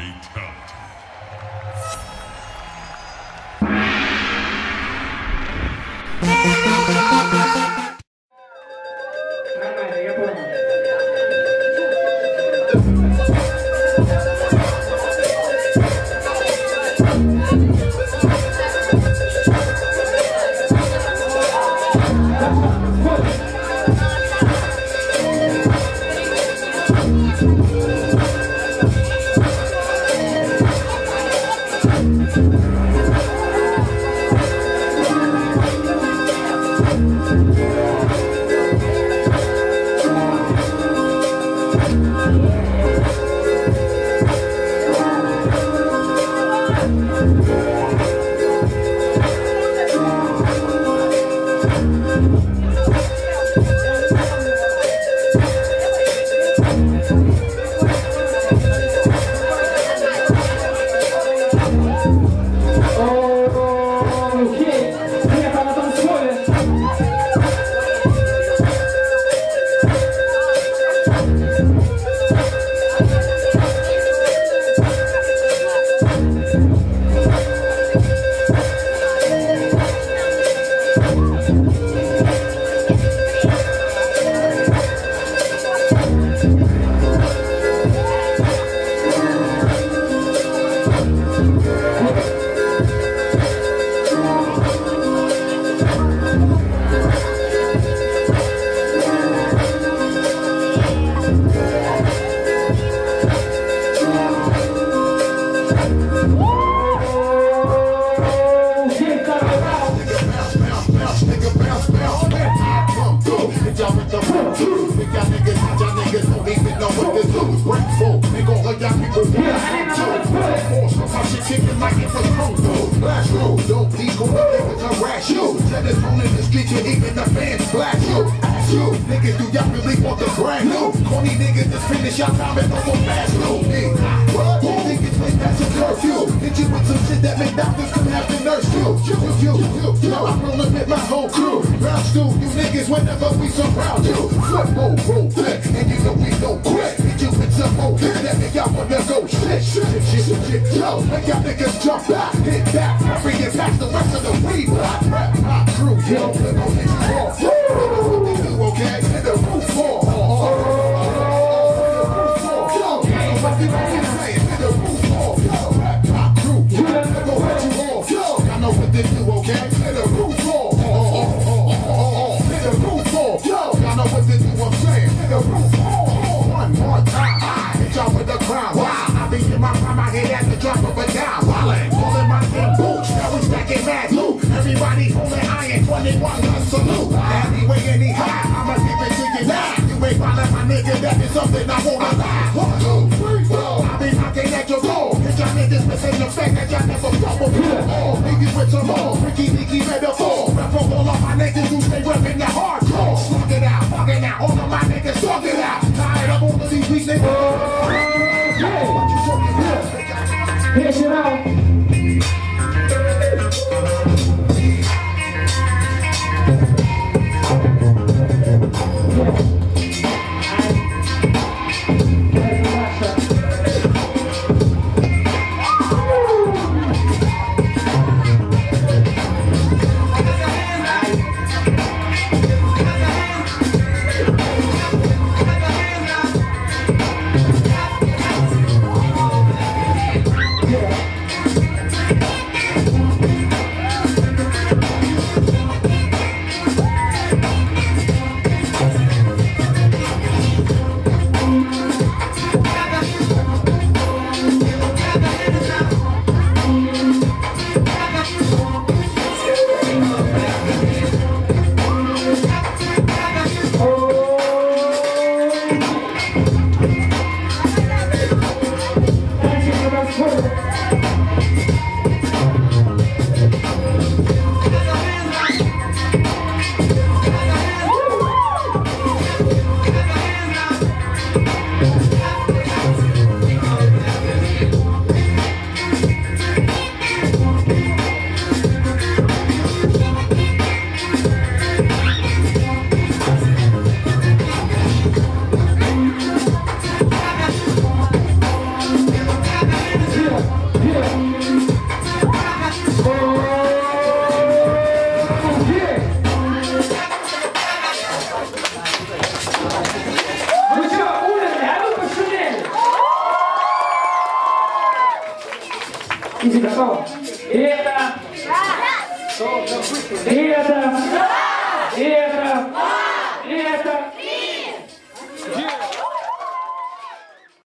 Fatality. Niggas, are rash you. Let us own in the street, you're even the fans blast you. Ask you, niggas, do y'all really want the brand new? Corny niggas just finish y'all time and no more fast food. What? You think it's like that's a curfew? Hit you with some shit that make doctors come have to nurse you. You, you, you, you. I'm rolling with my whole crew. Round stool, you niggas whenever we surround you. Flip, roll, roll, flip, and you know we don't quit. With some more that make y'all wanna go. Shit, shit, shit, shit, shit. Yo, make y'all niggas jump back, hit back, hurry and pass the rest of the weed block. Rap, my crew, yo, flip on this 21 gun salute. Anyway, anyhow, I'ma give it to you now. You ain't finding my nigga, that is something I wanna lie. One, two, three, four. I be knocking at your door. Hit y'all niggas missing the fact that y'all never double before. Niggas with some more, freaky, sneaky metaphor. Rap for all of my niggas who stay reppin' the hardcore. Slug it out, fuck it out, all of my niggas Изи, готов? И это... И это... И это... И это...